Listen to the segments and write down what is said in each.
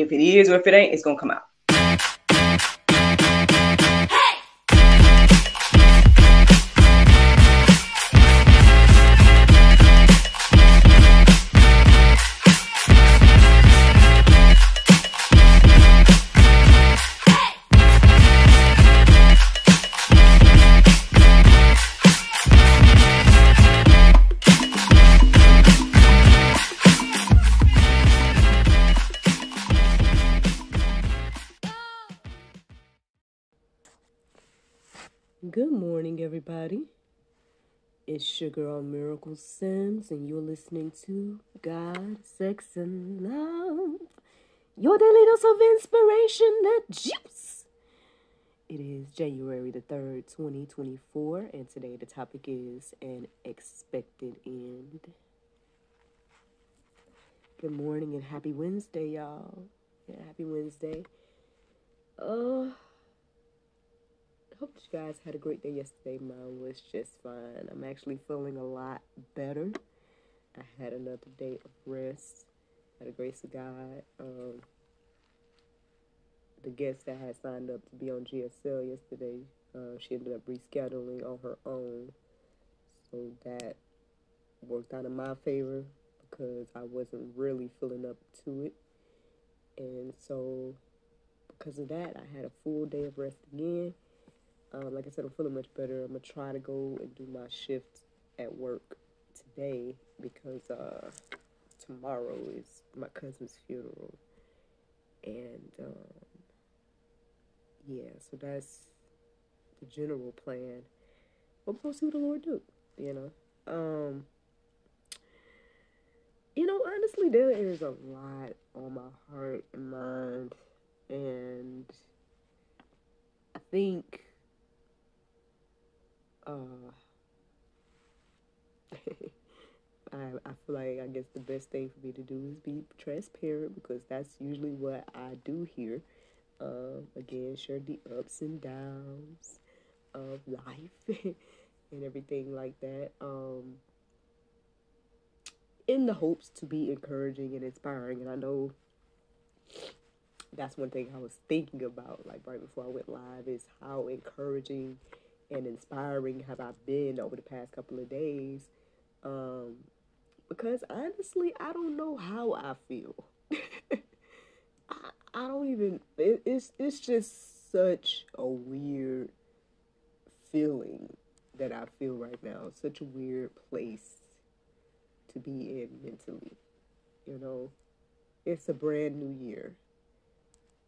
If it is or if it ain't, it's gonna come out. It's Sugar on Miracle Sims, and you're listening to God, Sex, and Love. Your daily dose of inspiration, the juice. It is January the 3rd, 2024, and today the topic is an expected end. Good morning and happy Wednesday, y'all. Yeah, happy Wednesday. Uh, hope you guys had a great day yesterday. Mine was just fine. I'm actually feeling a lot better. I had another day of rest. By the grace of God. Um, the guest that had signed up to be on GSL yesterday, uh, she ended up rescheduling on her own. So that worked out in my favor because I wasn't really feeling up to it. And so, because of that, I had a full day of rest again. Um, like I said, I'm feeling much better. I'm gonna try to go and do my shift at work today because uh, tomorrow is my cousin's funeral, and um, yeah, so that's the general plan. But We'll see what the Lord do. You know, um, you know, honestly, there is a lot on my heart and mind, and I think uh, I, I feel like I guess the best thing for me to do is be transparent because that's usually what I do here. Uh, again, share the ups and downs of life and everything like that. Um, in the hopes to be encouraging and inspiring, and I know that's one thing I was thinking about, like right before I went live, is how encouraging and inspiring have I been over the past couple of days. Um, because honestly, I don't know how I feel. I, I don't even. It, it's it's just such a weird feeling that I feel right now. Such a weird place to be in mentally. You know, it's a brand new year,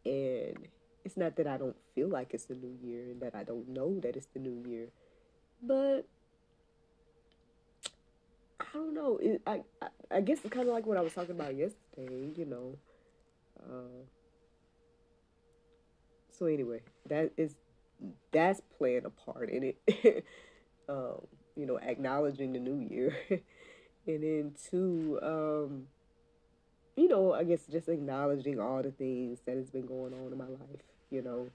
and it's not that I don't feel like it's the new year and that I don't know that it's the new year, but I don't know. It, I, I, I guess it's kind of like what I was talking about yesterday. You know. Uh, so anyway, that is that's playing a part in it. um, you know, acknowledging the new year, and then two, um, you know, I guess just acknowledging all the things that has been going on in my life you know.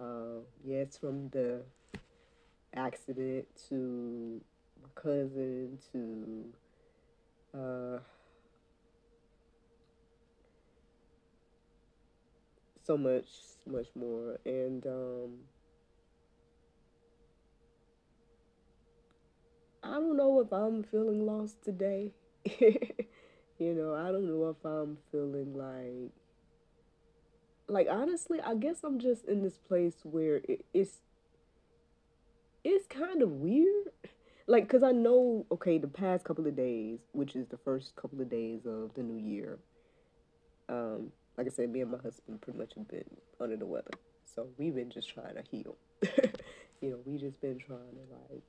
Uh, yes, from the accident to my cousin to uh, so much, much more. And um, I don't know if I'm feeling lost today. you know, I don't know if I'm feeling like like honestly, I guess I'm just in this place where it, it's it's kind of weird. Like, cause I know, okay, the past couple of days, which is the first couple of days of the new year, um, like I said, me and my husband pretty much have been under the weather, so we've been just trying to heal. you know, we just been trying to like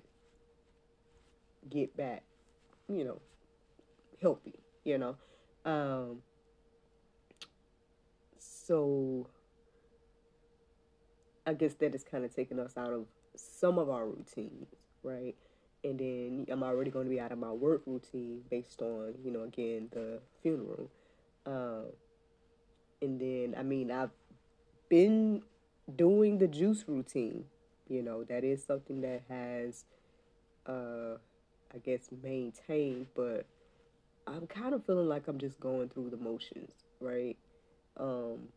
get back, you know, healthy. You know, um, so I guess that is kind of taking us out of some of our routines, right? And then I'm already going to be out of my work routine based on, you know, again, the funeral. Uh, and then, I mean, I've been doing the juice routine. You know, that is something that has, uh, I guess, maintained, but I'm kind of feeling like I'm just going through the motions, right? Um,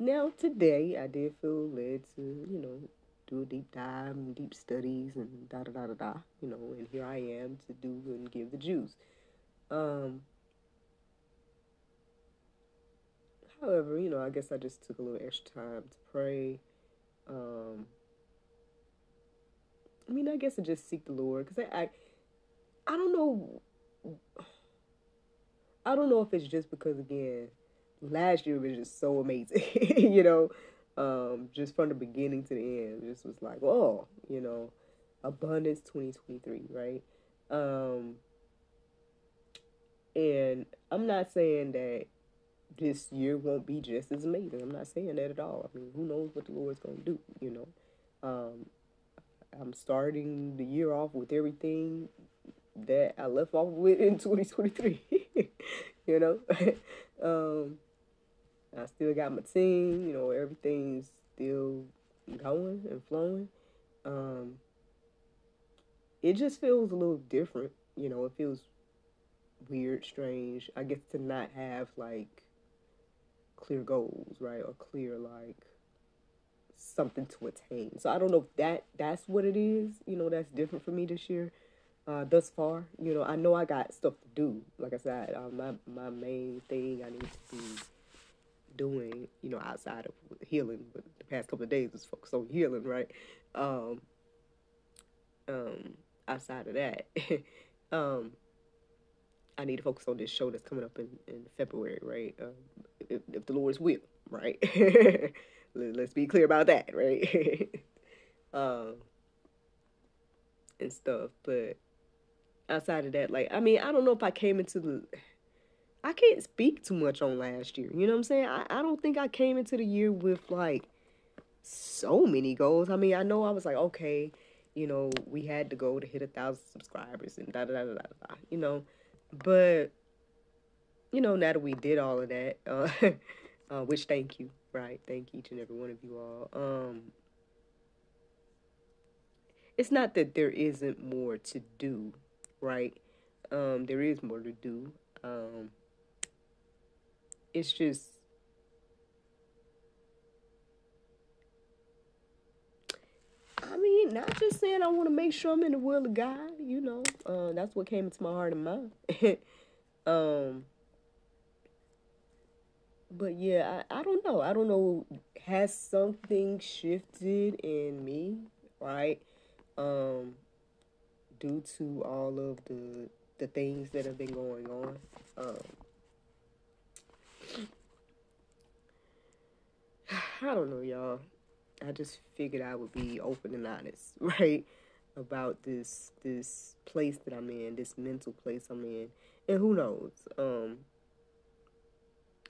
now today I did feel led to, you know, do a deep dive and deep studies and da da da da da, you know, and here I am to do and give the juice. Um, however, you know, I guess I just took a little extra time to pray. Um, I mean, I guess I just seek the Lord because I, I, I don't know. I don't know if it's just because again, last year was just so amazing, you know, um, just from the beginning to the end, just was like, oh, you know, abundance 2023, right? Um, and I'm not saying that this year won't be just as amazing. I'm not saying that at all. I mean, who knows what the Lord's going to do, you know? Um, I'm starting the year off with everything that I left off with in 2023, you know? um, I still got my team, you know, everything's still going and flowing. Um, it just feels a little different, you know, it feels weird, strange. I get to not have like clear goals, right? Or clear like something to attain. So I don't know if that that's what it is, you know, that's different for me this year. Uh, thus far, you know, I know I got stuff to do. Like I said, uh, my my main thing I need to be doing, you know, outside of healing, but the past couple of days was focused on healing, right? Um, um, outside of that, um, I need to focus on this show that's coming up in, in February, right? Um, if, if the Lord's will, right? Let's be clear about that, right? um, and stuff, but outside of that, like, I mean, I don't know if I came into the I can't speak too much on last year. You know what I'm saying? I, I don't think I came into the year with like so many goals. I mean, I know I was like, okay, you know, we had to go to hit a thousand subscribers and da da da da da, you know, but you know, now that we did all of that, uh, uh, which thank you, right? Thank each and every one of you all. Um, it's not that there isn't more to do, right? Um, there is more to do. Um, it's just I mean, not just saying I want to make sure I'm in the will of God, you know. Uh, that's what came into my heart and mind. um, but yeah, I, I don't know. I don't know. Has something shifted in me, right? Um, due to all of the the things that have been going on. Um, I don't know, y'all. I just figured I would be open and honest, right? About this this place that I'm in, this mental place I'm in. And who knows? Um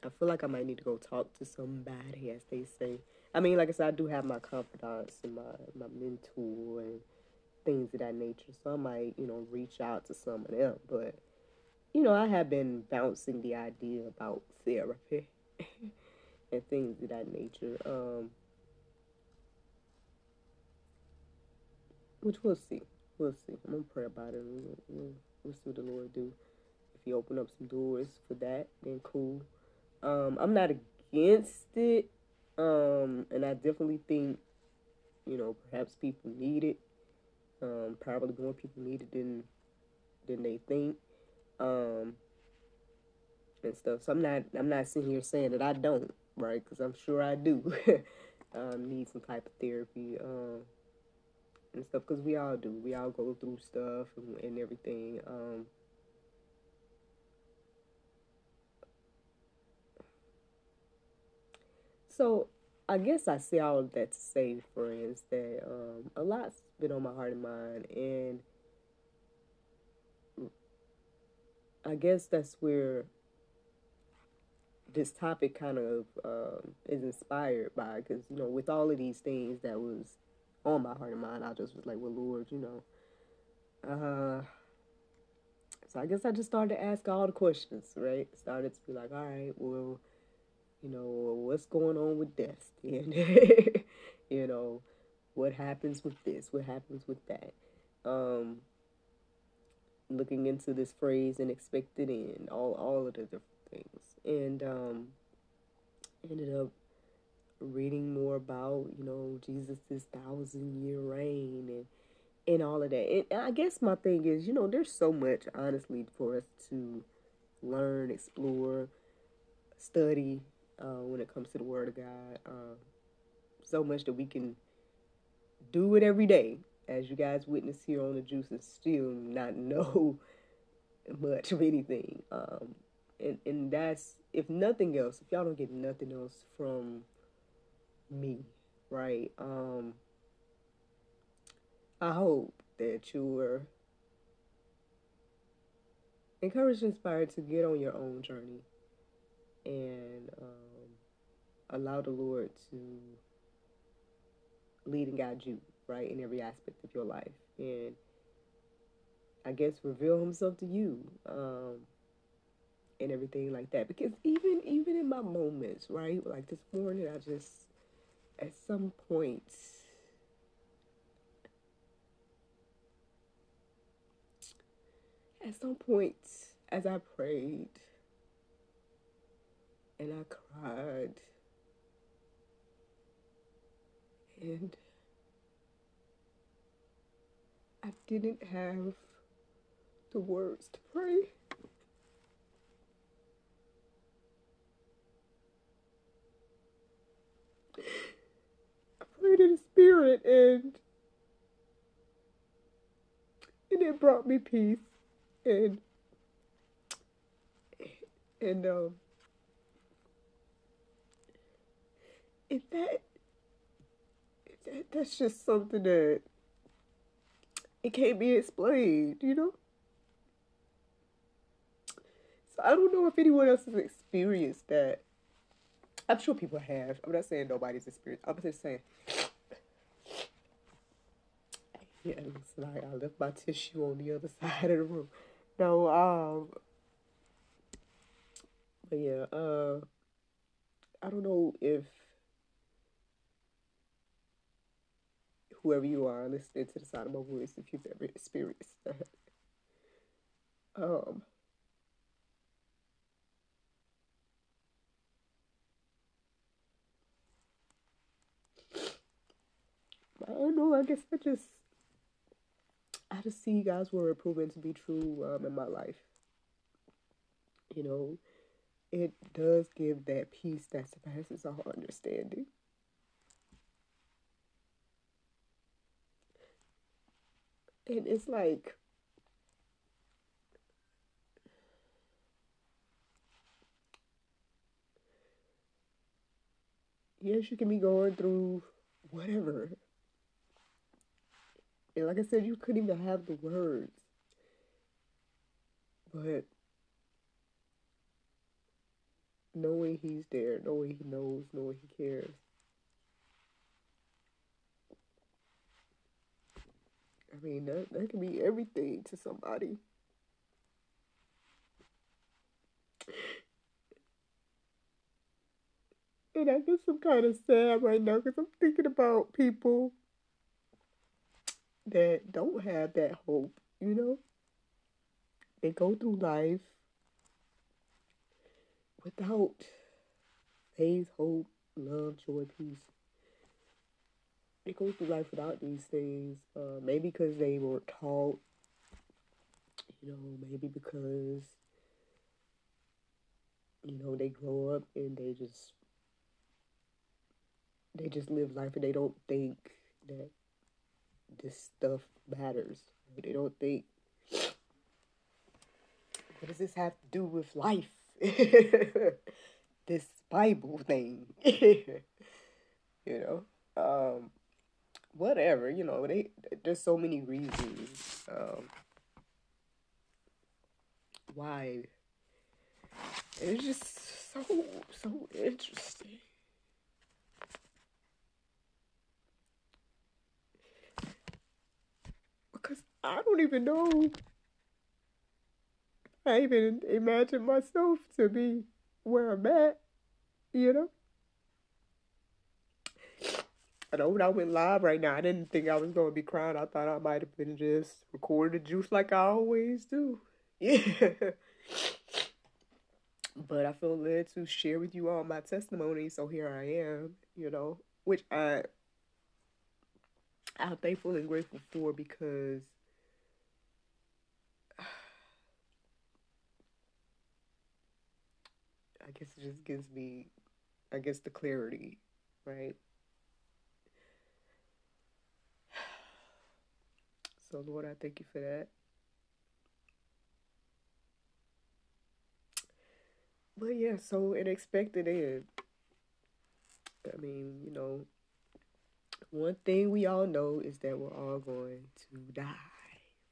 I feel like I might need to go talk to somebody, as they say. I mean, like I said, I do have my confidants and my, my mentor and things of that nature. So I might, you know, reach out to some of them. But, you know, I have been bouncing the idea about therapy. and things of that nature. Um, which we'll see. We'll see. I'm gonna pray about it. We'll, we'll, we'll see what the Lord do. If He open up some doors for that, then cool. Um, I'm not against it. Um, and I definitely think, you know, perhaps people need it. Um, probably more people need it than than they think. Um, and stuff. So I'm not I'm not sitting here saying that I don't right? Because I'm sure I do um, need some type of therapy um, and stuff. Because we all do. We all go through stuff and, and everything. Um, so I guess I say all of that to say, friends, that um, a lot's been on my heart and mind, and I guess that's where this topic kind of um, is inspired by because you know with all of these things that was on my heart and mind, I just was like, well, Lord, you know. Uh, so I guess I just started to ask all the questions, right? Started to be like, all right, well, you know, what's going on with death? And you know, what happens with this? What happens with that? Um, looking into this phrase and expected end, all all of the different things and um, ended up reading more about, you know, Jesus's thousand year reign and and all of that. And I guess my thing is, you know, there's so much honestly for us to learn, explore, study uh, when it comes to the Word of God. Uh, so much that we can do it every day, as you guys witness here on the Juice, and still not know much of anything. Um, and and that's if nothing else, if y'all don't get nothing else from me, right? Um, I hope that you were encouraged, inspired to get on your own journey and um, allow the Lord to lead and guide you, right, in every aspect of your life. And I guess reveal Himself to you. Um, and everything like that. Because even even in my moments right like this morning i just at some point at some point as i prayed and i cried and i didn't have the words to pray the spirit and and it brought me peace and and um and that, that that's just something that it can't be explained, you know? So I don't know if anyone else has experienced that. I'm sure people have. I'm not saying nobody's experienced. I'm just saying yeah, like I left my tissue on the other side of the room. No, um, but yeah, uh, I don't know if whoever you are listening to the sound of my voice, if you've ever experienced that. Um, I don't know. I guess I just I just see God's word proven to be true um, in my life. You know, it does give that peace that surpasses all understanding. And it's like, yes, you can be going through whatever and like I said, you couldn't even have the words. But knowing he's there, knowing he knows, knowing he cares. I mean, that, that can be everything to somebody. And I guess I'm kind of sad right now because I'm thinking about people that don't have that hope, you know? They go through life without faith, hope, love, joy, peace. They go through life without these things. Uh, maybe because they weren't taught, you know, maybe because, you know, they grow up and they just, they just live life and they don't think that this stuff matters. They don't think, what does this have to do with life? this Bible thing. you know? Um, whatever, you know, they there's so many reasons um, why it's just so so interesting. I don't even know. I even imagine myself to be where I'm at, you know? I know when I went live right now, I didn't think I was going to be crying. I thought I might have been just recording the juice like I always do. Yeah. but I feel led to share with you all my testimony. So here I am, you know, which I I'm thankful and grateful for because I guess it just gives me, I guess, the clarity, right? So, Lord, I thank you for that. But yeah, so it expected end. I mean, you know, one thing we all know is that we're all going to die,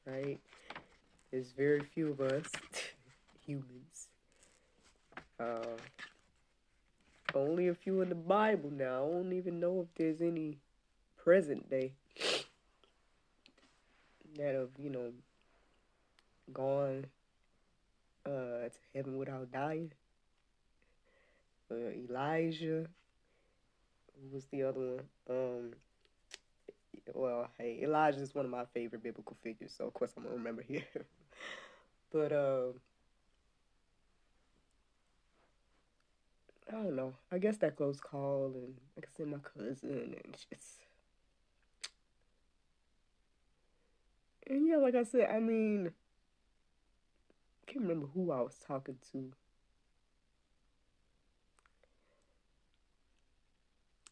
right? There's very few of us humans. Uh, only a few in the Bible now. I don't even know if there's any present day that have, you know, gone uh, to heaven without dying. Uh, Elijah. Who was the other one? Um, well, hey, Elijah is one of my favorite biblical figures, so of course I'm gonna remember him. but um, I don't know. I guess that close call, and I can said, my cousin, and just and yeah, like I said, I mean, I can't remember who I was talking to.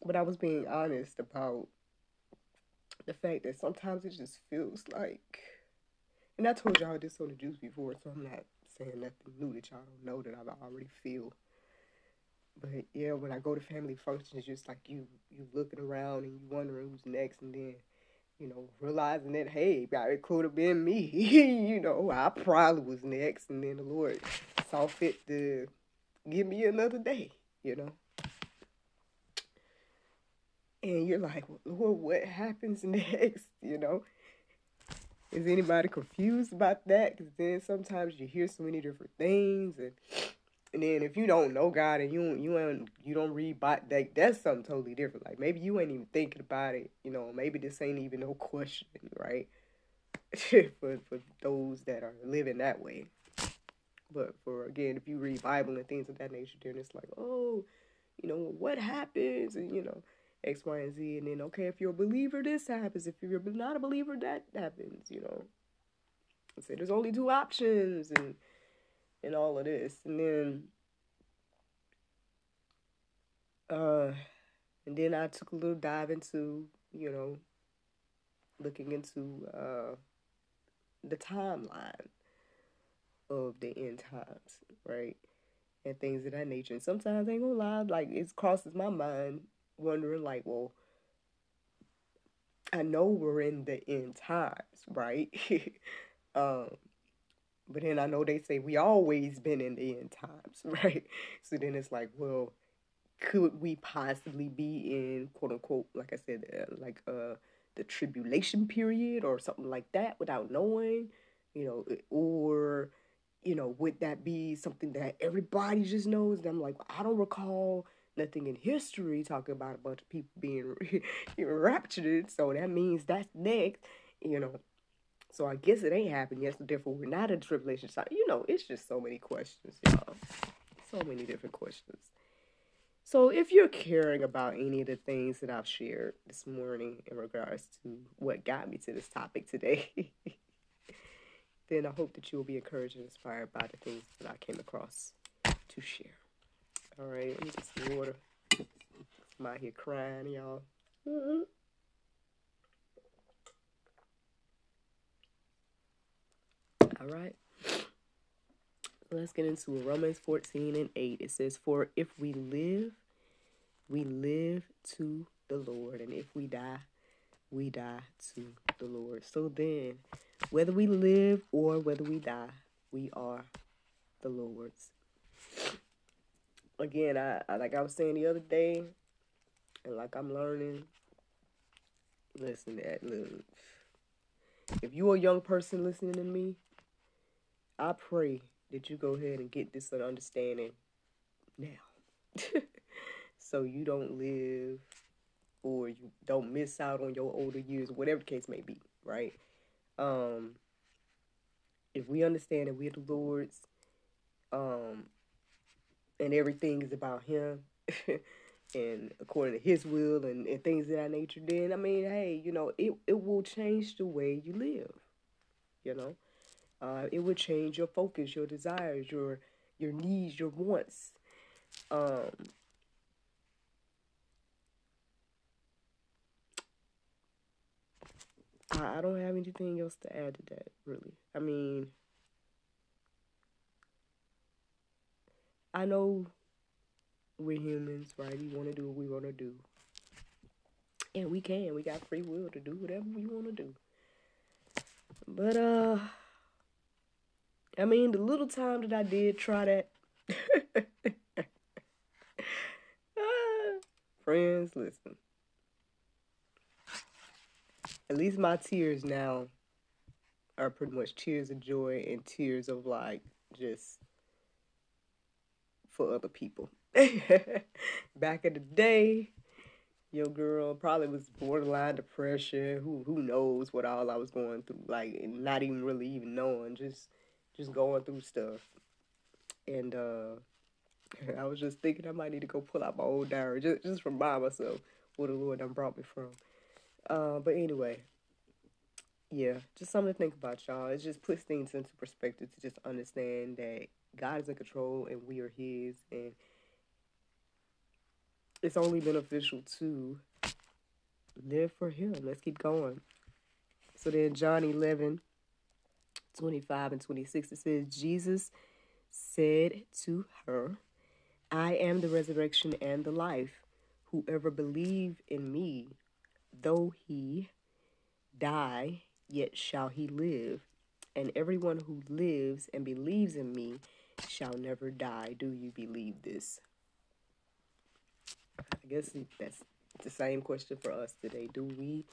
But I was being honest about the fact that sometimes it just feels like, and I told y'all this on the juice before, so I'm not saying nothing new that y'all don't know that I already feel. But yeah, when I go to family functions, just like you you looking around and you wondering who's next, and then you know realizing that hey, it could have been me. you know, I probably was next, and then the Lord saw fit to give me another day. You know and you're like, well, what happens next? You know, is anybody confused about that? Because then sometimes you hear so many different things, and and then if you don't know God and you you don't you don't read but that that's something totally different. Like maybe you ain't even thinking about it. You know, maybe this ain't even no question, right? for for those that are living that way. But for again, if you read Bible and things of that nature, then it's like, oh, you know, what happens, and you know X, Y, and Z. And then, okay, if you're a believer, this happens. If you're not a believer, that happens, you know. I say there's only two options and and all of this. And then uh and then I took a little dive into, you know, looking into uh the timeline of the end times, right? And things of that nature. And sometimes I ain't gonna lie, like it crosses my mind wondering like, well, I know we're in the end times, right? um, but then I know they say we always been in the end times, right? So then it's like, well, could we possibly be in quote unquote, like I said, uh, like uh the tribulation period or something like that without knowing, you know, or you know, would that be something that everybody just knows? And I'm like, I don't recall nothing in history talking about a bunch of people being raptured. So that means that's next, you know. So I guess it ain't happened yet. So therefore, we're not in tribulation. So, you know, it's just so many questions, y'all. So many different questions. So if you're caring about any of the things that I've shared this morning in regards to what got me to this topic today, then I hope that you will be encouraged and inspired by the things that I came across to share. All right, let me get some water. I'm out here crying, y'all. Mm-hmm. All right. Let's get into Romans 14 and 8. It says, For if we live, we live to the Lord. And if we die, we die to the Lord. So then, whether we live or whether we die, we are the Lord's again, I, I like I was saying the other day, and like I'm learning. Listen, that look. If you are a young person listening to me, I pray that you go ahead and get this understanding now, so you don't live or you don't miss out on your older years, whatever the case may be, right? Um, if we understand that we're the Lord's, um, and everything is about him and according to his will and, and things of that nature, then I mean, hey, you know, it, it will change the way you live. You know? Uh, it will change your focus, your desires, your your needs, your wants. Um I, I don't have anything else to add to that, really. I mean, I know we're humans, right? We want to do what we want to do. And we can. We got free will to do whatever we want to do. But, uh, I mean, the little time that I did try that. Ah, friends, listen. At least my tears now are pretty much tears of joy and tears of like just for other people. Back in the day, your girl probably was borderline depression. Who who knows what all I was going through? Like not even really even knowing, just just going through stuff. And uh I was just thinking I might need to go pull out my old diary just just remind myself where the Lord done brought me from. Uh, but anyway, yeah, just something to think about, y'all. It just puts things into perspective to just understand that God is in control and we are His, and it's only beneficial to live for Him. Let's keep going. So then, John 11, 25 and 26, it says, Jesus said to her, I am the resurrection and the life. Whoever believe in me, though he die, yet shall he live. And everyone who lives and believes in me shall never die. Do you believe this? I guess that's the same question for us today. Do we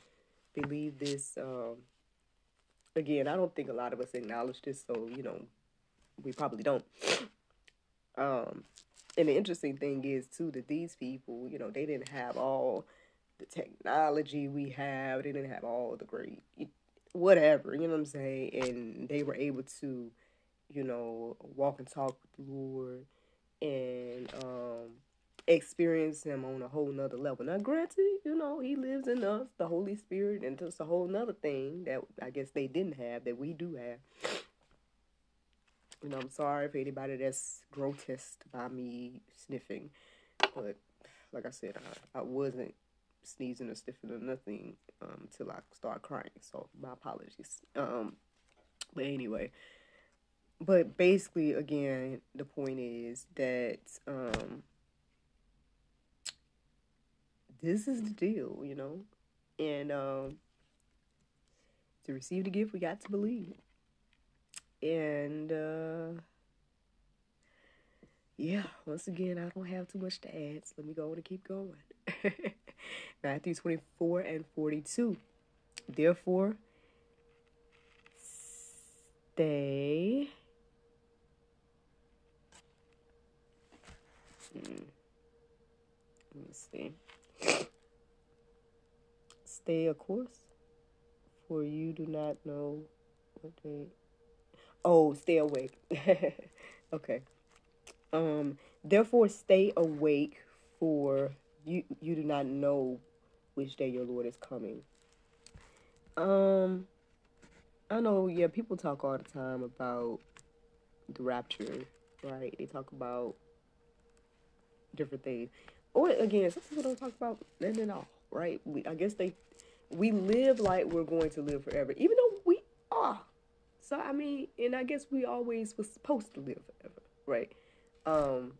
believe this? Um, again, I don't think a lot of us acknowledge this, so you know, we probably don't. Um, and the interesting thing is too that these people, you know, they didn't have all the technology we have. They didn't have all the great whatever, you know what I'm saying? And they were able to, you know, walk and talk with the Lord and um experience him on a whole nother level. Now granted, you know, he lives in us, the Holy Spirit, and just a whole nother thing that I guess they didn't have that we do have. Know, I'm sorry for anybody that's grotesque by me sniffing. But like I said, I, I wasn't sneezing or sniffing or nothing um, until I start crying. So my apologies. Um, but anyway, but basically, again, the point is that um, this is the deal, you know, and um, to receive the gift, we got to believe. And uh, yeah, once again, I don't have too much to add, so let me go on and keep going. Matthew 24 and 42. Therefore, stay. Hmm. Let me see. Stay a course, for you do not know what day. Oh, stay awake. okay. Um. Therefore, stay awake, for you you do not know which day your Lord is coming. Um, I know, yeah, people talk all the time about the rapture, right? They talk about different things. Or again, some people don't talk about nothing at all, right? We, I guess they, we live like we're going to live forever, even though we are. So I mean, and I guess we always was supposed to live forever, right? Um,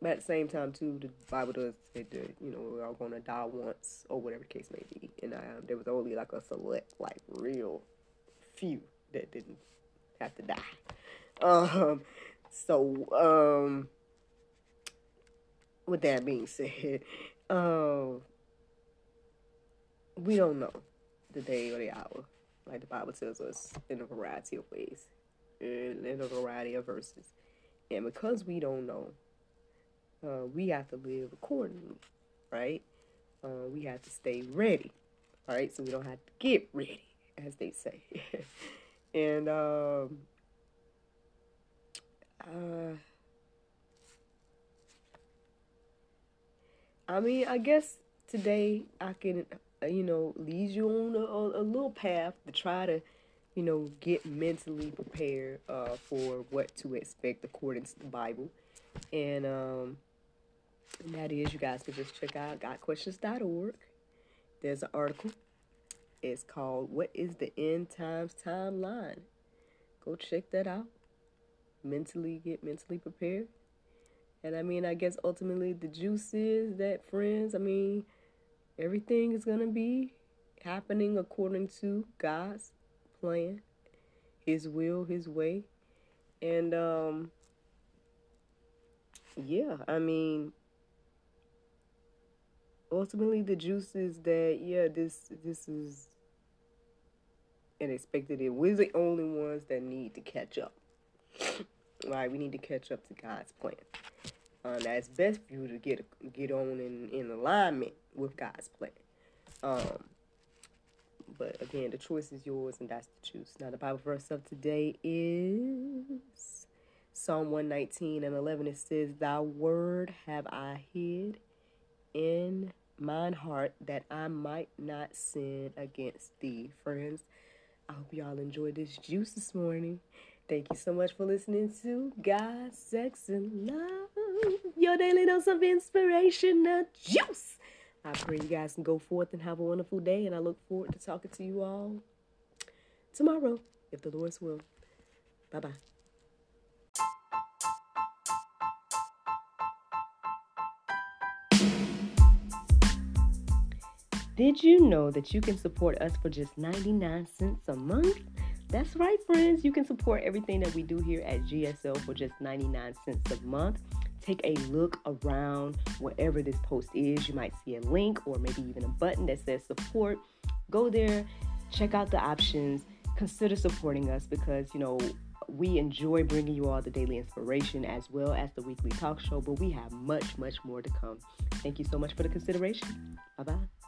but at the same time, too, the Bible does say that you know we're all going to die once, or whatever the case may be. And um, there was only like a select, like real few that didn't have to die. Um, so um, with that being said, um, we don't know the day or the hour, like the Bible tells us in a variety of ways, in, in a variety of verses, and because we don't know uh, we have to live accordingly, right? Uh, we have to stay ready, all right? So we don't have to get ready, as they say. and um, uh, I mean, I guess today I can, uh, you know, lead you on a, a, little path to try to, you know, get mentally prepared uh, for what to expect according to the Bible. And, um, that is, you guys can just check out gotquestions.org. There's an article. It's called What is the End Times Timeline? Go check that out. Mentally, get mentally prepared. And I mean, I guess ultimately the juice is that, friends, I mean, everything is going to be happening according to God's plan, His will, His way. And, um, yeah, I mean, ultimately the juice is that, yeah, this, this is and expected it. We're the only ones that need to catch up. Right? We need to catch up to God's plan. Uh, that's best for you to get get on in, in alignment with God's plan. Um, but again, the choice is yours, and that's the choice. Now, the Bible verse of today is Psalm 119 and 11. It says, Thy word have I hid in mine heart that I might not sin against thee. Friends, I hope y'all enjoyed this juice this morning. Thank you so much for listening to God, Sex, and Love, your daily dose of inspirational juice. I pray you guys can go forth and have a wonderful day, and I look forward to talking to you all tomorrow, if the Lord's will. Bye bye. Did you know that you can support us for just 99 cents a month? That's right, friends. You can support everything that we do here at GSL for just 99 cents a month. Take a look around wherever this post is. You might see a link or maybe even a button that says support. Go there, check out the options, consider supporting us because, you know, we enjoy bringing you all the daily inspiration as well as the weekly talk show, but we have much, much more to come. Thank you so much for the consideration. Bye bye.